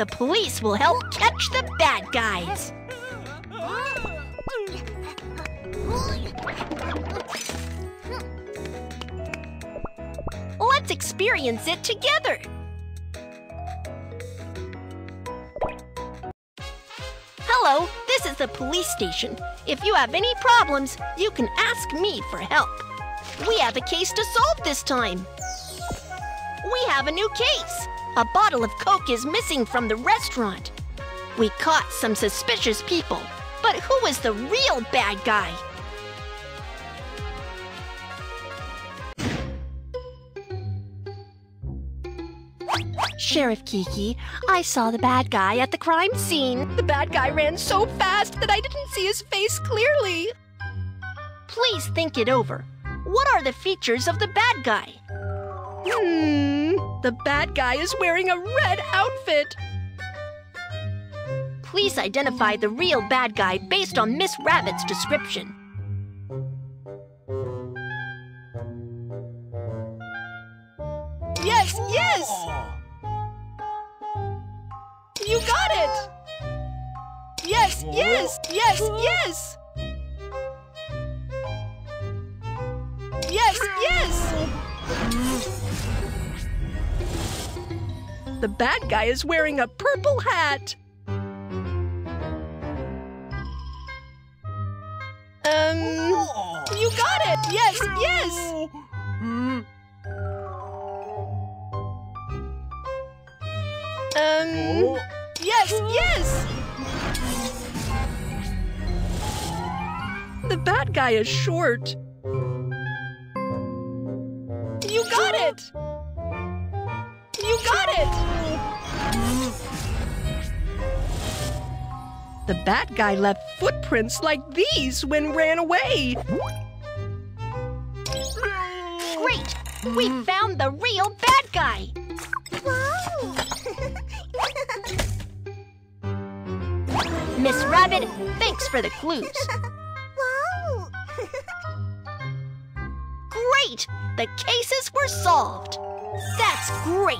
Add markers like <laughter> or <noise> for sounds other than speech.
The police will help catch the bad guys. Let's experience it together. Hello, this is the police station. If you have any problems, you can ask me for help. We have a case to solve this time. We have a new case. A bottle of Coke is missing from the restaurant. We caught some suspicious people, but who is the real bad guy? Sheriff Kiki, I saw the bad guy at the crime scene. The bad guy ran so fast that I didn't see his face clearly. Please think it over. What are the features of the bad guy? Hmm, the bad guy is wearing a red outfit. Please identify the real bad guy based on Miss Rabbit's description. Yes, yes! You got it! Yes, yes, yes, yes! Yes, yes! The bad guy is wearing a purple hat. Um, you got it! Yes, yes! Um, yes, yes! The bad guy is short. You got it! You got it! The bad guy left footprints like these when ran away. Great! We hmm. found the real bad guy! Wow! <laughs> Miss Rabbit, thanks for the clues. wow! <laughs> Great! The cases were solved. That's great!